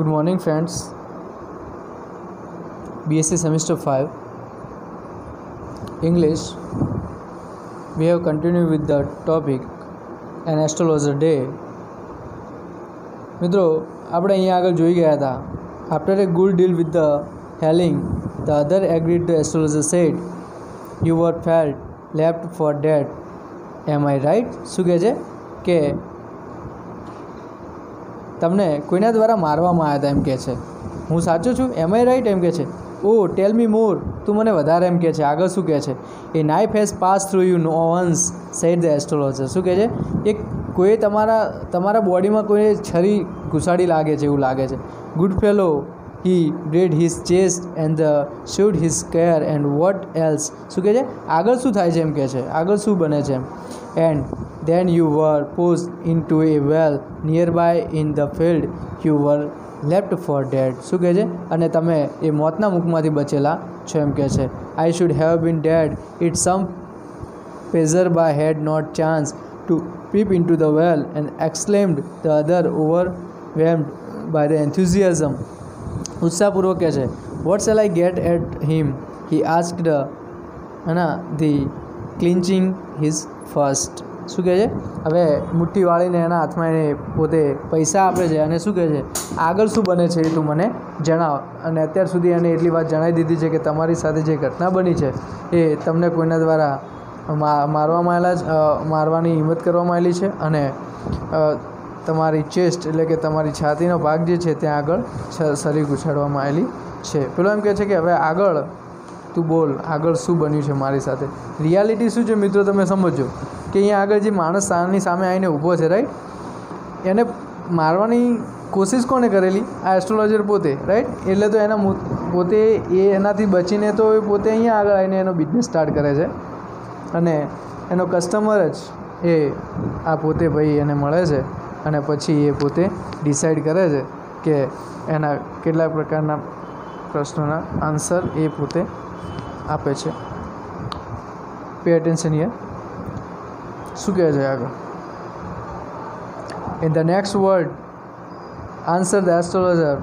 Good morning, friends. BSc Semester 5 English. We have continued with the topic An Astrologer Day. મિત્રો આપણે અહીંયા આગળ જોઈ ગયા હતા after a good deal with the healing the other agreed the astrologer said you were felt left for dead am I right શું કહે છે કે તમને કોઈના દ્વારા મારવામાં આવ્યા હતા એમ કહે છે. હું સાચું છું? એમ આઈ રાઈટ એમ કહે છે. ઓ ટેલ મી મોર તું મને વધારે એમ કહે છે. આગળ શું કહે છે? A knife has pass through you no once said the astrologer શું કહે છે? એક કોઈ તમારા તમારા બોડીમાં કોઈ છરી ઘુસાડી લાગે છે એવું લાગે છે. Good fellow he bared his chest and the showed his care and what else શું કહે છે? આગળ શું થાય છે એમ કહે છે. આગળ શું બને છે એમ? And then you were pushed into a well nearby in the field you were left for dead શું કહે છે? અને તમે એ મોતના મુખમાંથી બચેલા છો એમ કહે છે. I should have been dead if some passerby had not chance to peep into the well and exclaimed the other overwhelmed by the enthusiasm. ઉત્સાહપૂર્વક કહે છે what shall I get at him he asked અને the clinching his first શું કહે છે? હવે મુઠ્ઠી વાળીને એના હાથમાં એને પોતે પૈસા આપે છે અને શું કહે છે? આગળ શું બને છે એ તું મને જણાવ. અને અત્યાર સુધી એને એટલી વાત જણાવી દીધી છે કે તમારી સાથે જે ઘટના બની છે એ તમને કોઈના દ્વારા મારવામાં આવેલા મારવાની હિંમત કરવામાં આવેલી છે અને તમારી ચેસ્ટ એટલે કે તમારી છાતીનો ભાગ જે છે ત્યાં આગળ શરીર ગુછાડવામાં આવેલી છે. પેલો એમ કહે છે કે હવે આગળ તું બોલ, આગળ શું બન્યું છે મારી સાથે? રિયાલિટી શું છે મિત્રો, તમે સમજો કે અહીંયા આગળ જે માણસ સાની સામે આવીને ઊભો છે રાઈટ એને મારવાની કોશિશ કોને કરેલી? આ એસ્ટ્રોલોજર પોતે રાઈટ એટલે તો એના પોતે એ એનાથી બચીને તો એ પોતે અહીંયા આગળ આવીને એનો બિઝનેસ સ્ટાર્ટ કરે છે. અને એનો કસ્ટમર જ એ આ પોતે ભાઈ એને મળે છે અને પછી એ પોતે ડિસાઈડ કરે છે કે એના કેટલા પ્રકારના પ્રશ્નોના આન્સર એ પોતે આપે છે. પે અટેન્શન યર શું કહે છે આગળ? In the next word answer the astrologer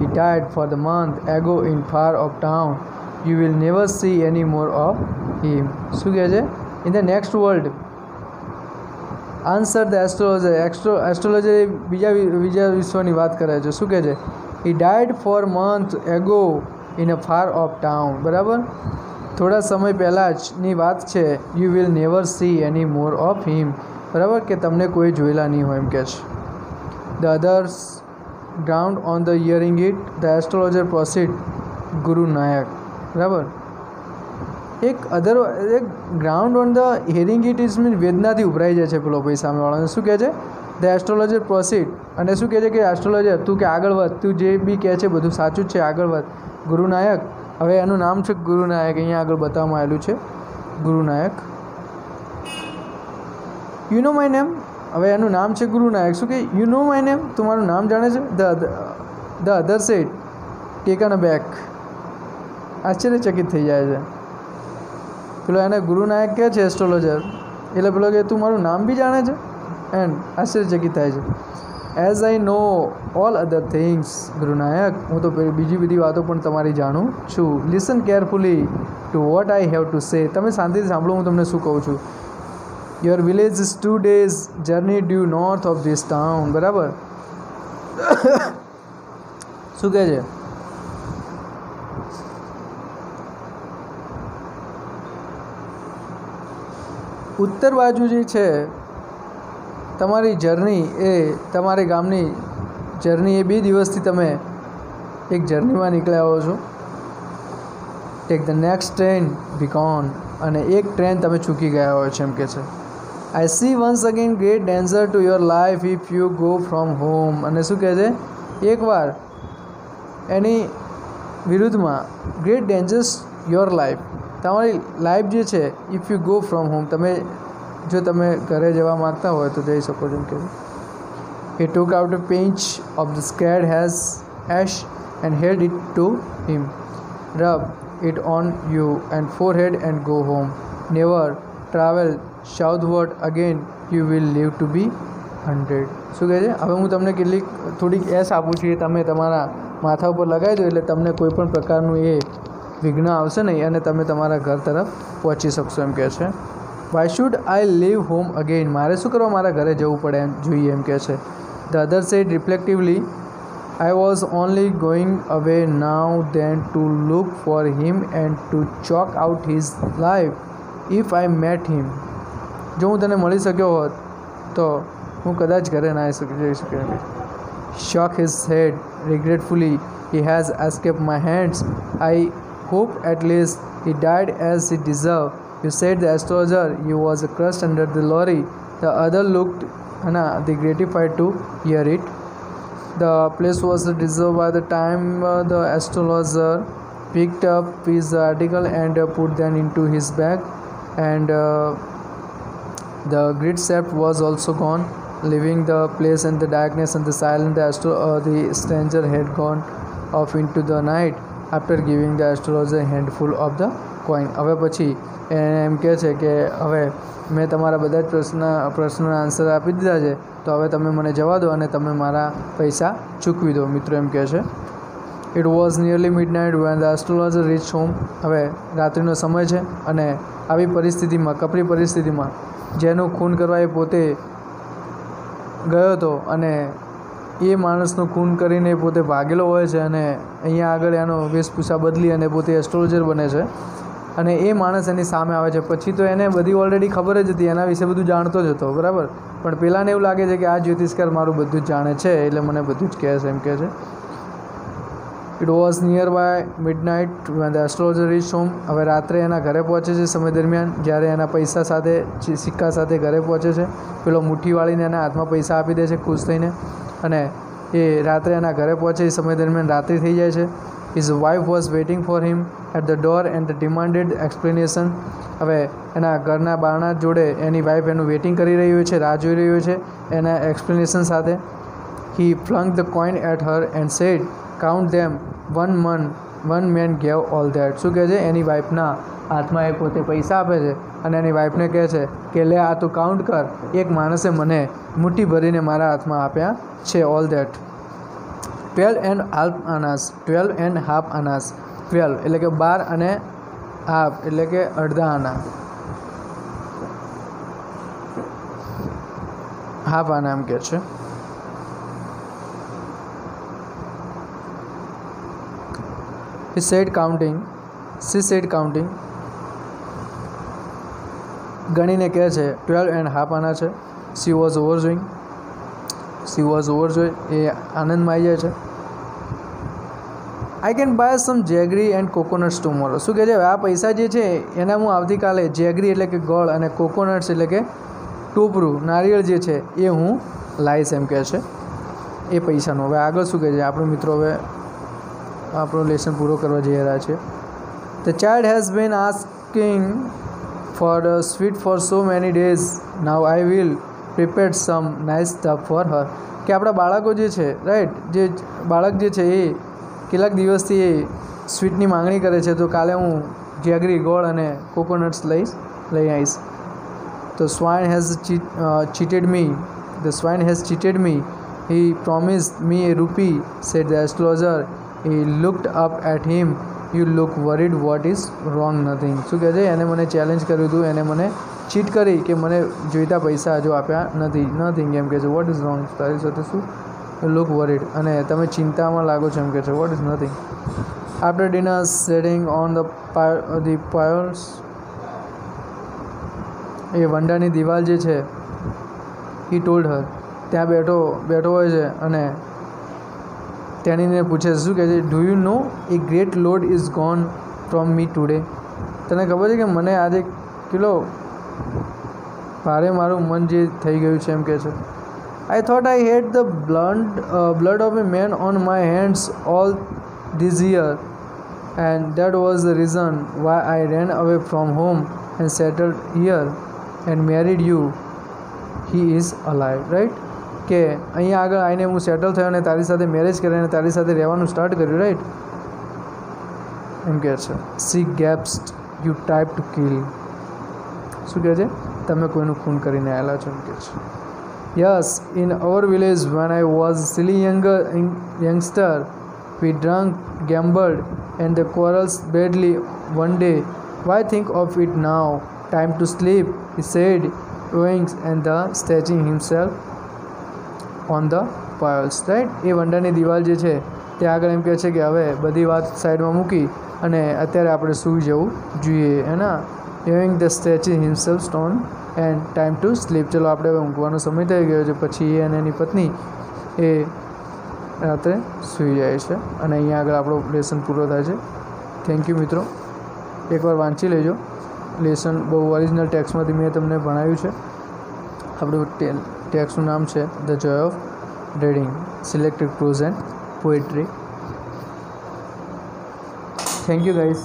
he died for the month ago in far off town. You will never see any more of him. શું કહે છે? In the next world answer the astrologer astro astrologer બીજા બીજા વિશ્વની વાત કરે છે. શું કહે છે? He died for month ago in a far off town બરાબર? થોડા સમય પહેલાં જની વાત છે you will never see any more of him બરાબર? કે તમને કોઈ જોયેલા નહીં હોય એમ કે છે. The others groaned on the hearing it the astrologer proceed Guru Nayak બરાબર? એક અધર એક groaned on the hearing it is mean વેદનાથી ઉભરાઈ જાય છે પેલો ભાઈ સામેવાળાને. શું કહે છે? ધ એસ્ટ્રોલોજર પ્રોસીડ અને શું કહે છે કે એસ્ટ્રોલોજર તું કે આગળ વધ, તું જે બી કહે છે બધું સાચું જ છે, આગળ વધ. ગુરુનાયક હવે એનું નામ છે ગુરુનાયક અહીંયા આગળ બતાવવામાં આવેલું છે. Gurunayak you know my name હવે એનું નામ છે ગુરુનાયક શું કે યુ નો માય નેમ તું મારું નામ જાણે છે? The the other sat taken back આશ્ચર્યચકિત થઈ જાય છે. પેલો એને ગુરુનાયક કહે છે એસ્ટ્રોલોજર એટલે પેલો કે, તું મારું નામ બી જાણે છે? એન્ડ આશ્ચર્યચકિત થાય છે. As I know all other things Gurunayak હું તો બીજી બધી વાતો પણ તમારી જાણું છું. Listen carefully to what I have to say તમે શાંતિથી સાંભળો, હું તમને શું કહું છું. Your village is two days journey due north of this town બરાબર? શું કહે છે? ઉત્તર બાજુ જે છે તમારી જર્ની એ તમારે ગામની જર્ની એ બે દિવસથી તમે એક જર્નીમાં નીકળ્યા હો છો. Take the next train be gone અને એક ટ્રેન તમે ચૂકી ગયા હોય છે એમ કે છે. I see once again great danger to your life if you go from home અને શું કહે છે? એકવાર એની વિરુદ્ધમાં ગ્રેટ ડેન્જર્સ યોર લાઈફ તમારી લાઈફ જે છે if you go from home તમે જો તમે ઘરે જવા માગતા હોય તો જઈ શકો છો કે he took out a pinch of the sacred has ash and handed it to him rub it on you and forehead and go home never travel southward again you will live to be hundred શું કહે છે? હવે હું તમને કેટલીક થોડીક S આપું છું એ તમે તમારા માથા ઉપર લગાવી દો એટલે તમને કોઈ પણ પ્રકારનું એ વિઘ્ન આવશે નહીં અને તમે તમારા ઘર તરફ પહોંચી શકશો એમ કહે છે. Why should I leave home again મારે શું કરવા મારા ઘરે જવું પડે એમ જોઈએ એમ કહે છે the other said reflectively I was only going away now then to look for him and to chalk out his life if I met him. જો હું તને મળી શક્યો હોત તો હું કદાચ ઘરે ના આવી જઈ શક્યો shock his head regretfully he has escaped my hands i hope at least he died as he deserved you said the astrologer he was crushed under the lorry. The other looked Anna, the gratified to hear it. The place was deserved by the time uh, the astrologer picked up his article and uh, put them into his bag. And uh, the grid shaft was also gone leaving the place in the darkness and the silence. The, astro- uh, the stranger had gone off into the night after giving the astrologer a handful of the coin હવે પછી એને એમ કહે છે કે, હવે મેં તમારા બધા જ પ્રશ્ન, પ્રશ્નોના આન્સર આપી દીધા છે, તો હવે તમે મને જવા દો અને તમે મારા પૈસા ચૂકવી દો. મિત્રો એમ કહે છે. It was nearly midnight when the astrologer reach home હવે રાત્રિનો સમય છે અને આવી પરિસ્થિતિમાં, કપરી પરિસ્થિતિમાં જેનું ખૂન કરવા એ પોતે ગયો હતો અને એ માણસનું ખૂન કરીને પોતે ભાગેલો હોય છે અને અહીંયા આગળ એનો વેશભૂષા બદલી અને પોતે એસ્ટ્રોલોજર બને છે. અને એ માણસ એની સામે આવે છે. પછી તો એને બધી ઓલરેડી ખબર જ હતી, એના વિશે બધું જાણતો જ હતો, બરાબર? પણ પેલાને એવું લાગે છે કે આ જ્યોતિષકાર મારું બધું જ જાણે છે, એટલે મને બધું જ કહે છે, એમ કહે છે. It was near by midnight when the astrologer is home હવે રાત્રે એના ઘરે પહોંચે છે સમય દરમિયાન, જ્યારે એના પૈસા સાથે સિક્કા સાથે ઘરે પહોંચે છે. પેલો મુઠ્ઠી વાળીને એના હાથમાં પૈસા આપી દે છે, ખુશ થઈને. અને એ રાત્રે એના ઘરે પહોંચે સમય દરમિયાન રાત્રિ થઈ જાય છે. His wife was waiting for him at the door and demanded explanation હવે એના ઘરના બારણા જોડે એની વાઇફ એનું વેઇટિંગ કરી રહ્યું છે, રાહ જોઈ રહ્યું છે, એના એક્સપ્લેનેશન સાથે. He flung the coin at her and said count them one man one man gave all that શું કહે છે? એની વાઇફના હાથમાં એ પોતે પૈસા આપે છે અને એની વાઇફને કહે છે કે, લે, આ તું કાઉન્ટ કર. એક માણસે મને મુઠ્ઠી ભરીને મારા હાથમાં આપ્યા છે all that twelve and half annas twelve and half annas twelve એટલે કે બાર અને હાફ એટલે કે અડધા આના. હાફ આના એમ કે છે. He said counting. She said counting. ગણીને કહે છે ટ્વેલ્વ એન્ડ હાફ આના છે. She was over joying she was over joy એ આનંદમાં આવી જાય છે. I can buy some jaggery and coconuts tomorrow શું કહે છે આ પૈસા જે છે, એના હું આવતીકાલે જેગરી એટલે કે ગોળ અને કોકોનટ્સ એટલે કે ટોપરું, નારિયેળ જે છે, એ હું લાવીશ એમ કહે છે. એ પૈસાનું. હવે આગળ શું કહે છે આપણો મિત્રો હવે આપણો લેસન પૂરો કરવા જઈ રહ્યા છે. The child has been asking for sweet for so many days now I will prepare some nice the for her કે આપણા બાળકો જે છે રાઈટ જે બાળક જે છે, એ કેટલાક દિવસથી સ્વીટની માંગણી કરે છે, તો કાલે હું જેગરી, ગોળ અને કોકોનટ્સ લઈશ, લઈ આવીશ. તો swine has cheated me. The swine has cheated me. He promise me a rupee said the astrologer he looked up at him. You look worried what is wrong nothing. શું કહે છે? એને મને ચેલેન્જ કર્યું હતું એને મને ચીટ કરી કે મને જોઈતા પૈસા હજુ આપ્યા નથી. નથિંગ એમ કહે છે. What is wrong? તારી સાથે શું લુક વરીડ અને તમે ચિંતામાં લાગો છો એમ કહે છે what is nothing after dinner sitting on the the pyols એ વંડાની દિવાલ જે છે હી ટોલ્ડ હર ત્યાં બેઠો બેઠો હોય છે અને તેણીને પૂછે શું કહે છે do you know a great load is gone from me today તને ખબર છે કે મને આજે કેટલો ભારે મારું મન જે થઈ ગયું છે એમ કહે છે? I thought I had the blood blood of a man on my hands all these year and that was the reason why I ran away from home and settled here and married you he is alive right કે અહીંયા આગળ આવીને હું settle થયો અને તારી સાથે marriage કરીને તારી સાથે રહેવાનું સ્ટાર્ટ કર્યું રાઈટ એમ કહે છે she gaps you type to kill શું કહે છે? તમે કોઈનું ખૂન કરીને આવેલા છો, એમ કહે છે. yes in our village when I was silly younger youngster we drank gambled and the quarrels badly one day why think of it now time to sleep he said wings and the stretching himself on the piles right એ વંડાની દિવાલ જે છે તે આગળ એમ કહે છે કે હવે બધી વાત સાઈડમાં મૂકી અને અત્યારે આપણે સૂઈ જવું જોઈએ એના having the stretching himself stone and time to sleep ચલો, આપણે હવે ઊંઘવાનો સમય થઈ ગયો છે. પછી એ અને એની પત્ની એ રાત્રે સૂઈ જાય છે. અને અહીંયા આગળ આપણો લેસન પૂરો થાય છે. થેન્ક યુ મિત્રો. એકવાર વાંચી લેજો. લેસન બહુ ઓરિજિનલ ટેક્સમાંથી મેં તમને ભણાવ્યું છે. આપણું ટેક્સનું નામ છે the joy of reading selected prose and poetry thank you guys